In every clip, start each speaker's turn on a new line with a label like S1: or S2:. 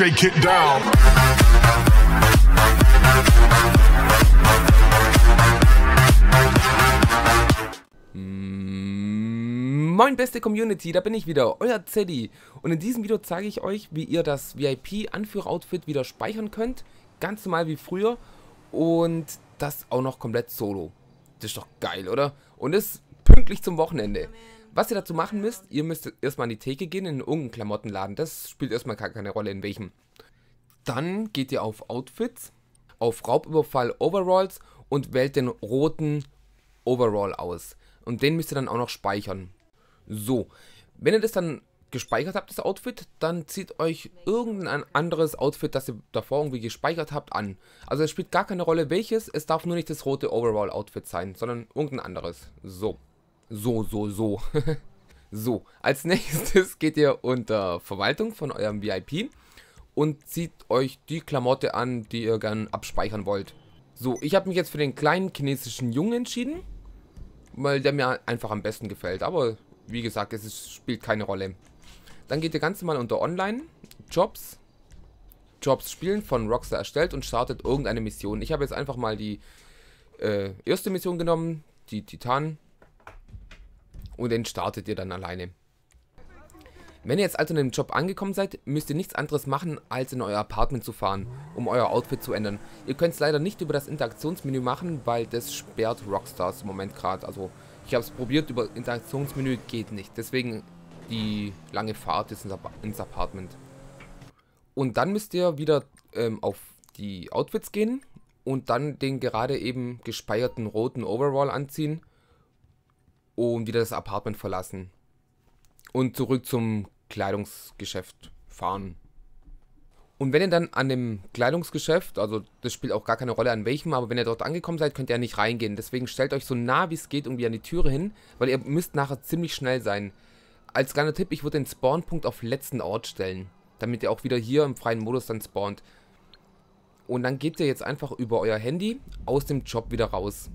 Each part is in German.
S1: shake it down.
S2: Moin beste Community, da bin ich wieder, euer Zeddy. Und in diesem Video zeige ich euch, wie ihr das VIP-Anführer-Outfit wieder speichern könnt. Ganz normal wie früher. Und das auch noch komplett solo. Das ist doch geil, oder? Und das pünktlich zum Wochenende. Was ihr dazu machen müsst, ihr müsst erstmal an die Theke gehen in irgendeinen Klamottenladen. Das spielt erstmal gar keine Rolle in welchem. Dann geht ihr auf Outfits, auf Raubüberfall Overalls und wählt den roten Overall aus. Und den müsst ihr dann auch noch speichern. So, wenn ihr das dann gespeichert habt, das Outfit, dann zieht euch irgendein anderes Outfit, das ihr davor irgendwie gespeichert habt, an. Also es spielt gar keine Rolle welches, es darf nur nicht das rote Overall-Outfit sein, sondern irgendein anderes. So, so, so, so. so, als nächstes geht ihr unter Verwaltung von eurem VIP und zieht euch die Klamotte an, die ihr gern abspeichern wollt. So, ich habe mich jetzt für den kleinen chinesischen Jungen entschieden, weil der mir einfach am besten gefällt, aber wie gesagt, es ist, spielt keine Rolle. Dann geht ihr ganz normal unter Online, Jobs, Jobs spielen von Rockstar erstellt und startet irgendeine Mission. Ich habe jetzt einfach mal die äh, erste Mission genommen, die Titan. Und den startet ihr dann alleine. Wenn ihr jetzt also in dem Job angekommen seid, müsst ihr nichts anderes machen, als in euer Apartment zu fahren, um euer Outfit zu ändern. Ihr könnt es leider nicht über das Interaktionsmenü machen, weil das sperrt Rockstars im Moment gerade. Also ich habe es probiert, über Interaktionsmenü geht nicht. Deswegen die lange Fahrt ist ins Apartment. Und dann müsst ihr wieder ähm, auf die Outfits gehen und dann den gerade eben gespeicherten roten Overall anziehen und wieder das Apartment verlassen. Und zurück zum Kleidungsgeschäft fahren. Und wenn ihr dann an dem Kleidungsgeschäft, also das spielt auch gar keine Rolle an welchem, aber wenn ihr dort angekommen seid, könnt ihr ja nicht reingehen. Deswegen stellt euch so nah wie es geht irgendwie an die Türe hin, weil ihr müsst nachher ziemlich schnell sein. Als kleiner Tipp, ich würde den Spawnpunkt auf letzten Ort stellen, damit ihr auch wieder hier im freien Modus dann spawnt. Und dann geht ihr jetzt einfach über euer Handy aus dem Job wieder raus.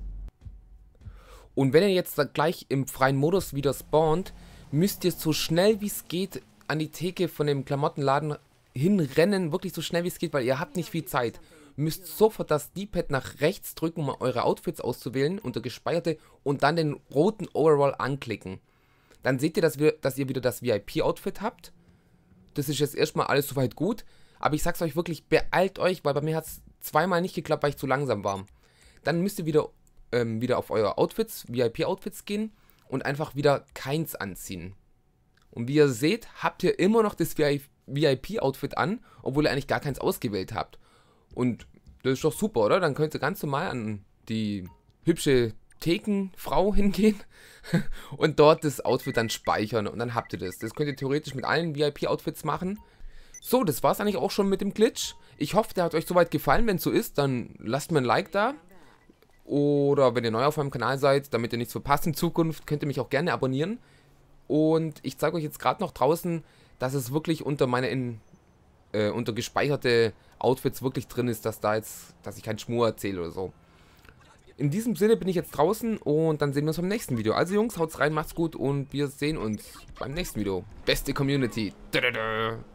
S2: Und wenn ihr jetzt gleich im freien Modus wieder spawnt, müsst ihr so schnell wie es geht an die Theke von dem Klamottenladen hinrennen, wirklich so schnell wie es geht, weil ihr habt nicht viel Zeit. Müsst sofort das D-Pad nach rechts drücken, um eure Outfits auszuwählen, unter gespeicherte und dann den roten Overall anklicken. Dann seht ihr, dass, wir, dass ihr wieder das VIP-Outfit habt. Das ist jetzt erstmal alles soweit gut. Aber ich sag's euch wirklich, beeilt euch, weil bei mir hat es zweimal nicht geklappt, weil ich zu langsam war. Dann müsst ihr wieder, ähm, wieder auf eure Outfits, VIP-Outfits gehen und einfach wieder keins anziehen. Und wie ihr seht, habt ihr immer noch das VIP-Outfit an, obwohl ihr eigentlich gar keins ausgewählt habt. Und das ist doch super, oder? Dann könnt ihr ganz normal an die hübsche Thekenfrau hingehen und dort das Outfit dann speichern und dann habt ihr das. Das könnt ihr theoretisch mit allen VIP-Outfits machen. So, das war es eigentlich auch schon mit dem Glitch. Ich hoffe, der hat euch soweit gefallen. Wenn es so ist, dann lasst mir ein Like da. Oder wenn ihr neu auf meinem Kanal seid, damit ihr nichts verpasst in Zukunft, könnt ihr mich auch gerne abonnieren. Und ich zeige euch jetzt gerade noch draußen, dass es wirklich unter meine in, äh, unter gespeicherte Outfits wirklich drin ist, dass da jetzt, dass ich keinen Schmur erzähle oder so. In diesem Sinne bin ich jetzt draußen und dann sehen wir uns beim nächsten Video. Also Jungs, haut's rein, macht's gut und wir sehen uns beim nächsten Video. Beste Community. Da, da, da.